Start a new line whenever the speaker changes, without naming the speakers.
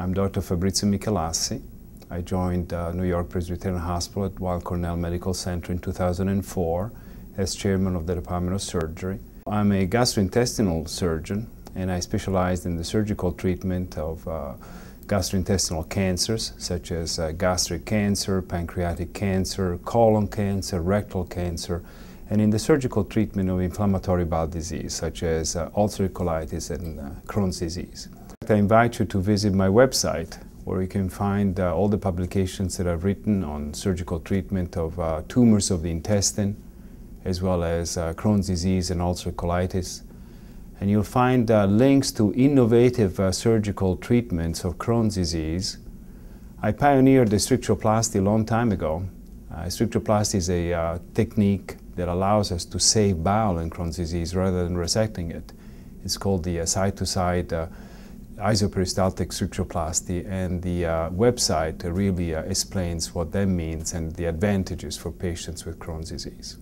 I'm Dr. Fabrizio Michelassi. I joined uh, New York Presbyterian Hospital at Weill Cornell Medical Center in 2004 as chairman of the Department of Surgery. I'm a gastrointestinal surgeon and I specialize in the surgical treatment of uh, gastrointestinal cancers such as uh, gastric cancer, pancreatic cancer, colon cancer, rectal cancer, and in the surgical treatment of inflammatory bowel disease such as uh, ulcerative colitis and uh, Crohn's disease. I invite you to visit my website where you can find uh, all the publications that I've written on surgical treatment of uh, tumors of the intestine as well as uh, Crohn's disease and ulcerative colitis and you'll find uh, links to innovative uh, surgical treatments of Crohn's disease. I pioneered the stricturoplasty a long time ago. Uh, stricturoplasty is a technique that allows us to save bowel in Crohn's disease rather than resecting it. It's called the side-to-side uh, isoperistaltic stricturoplasty and the uh, website really uh, explains what that means and the advantages for patients with Crohn's disease.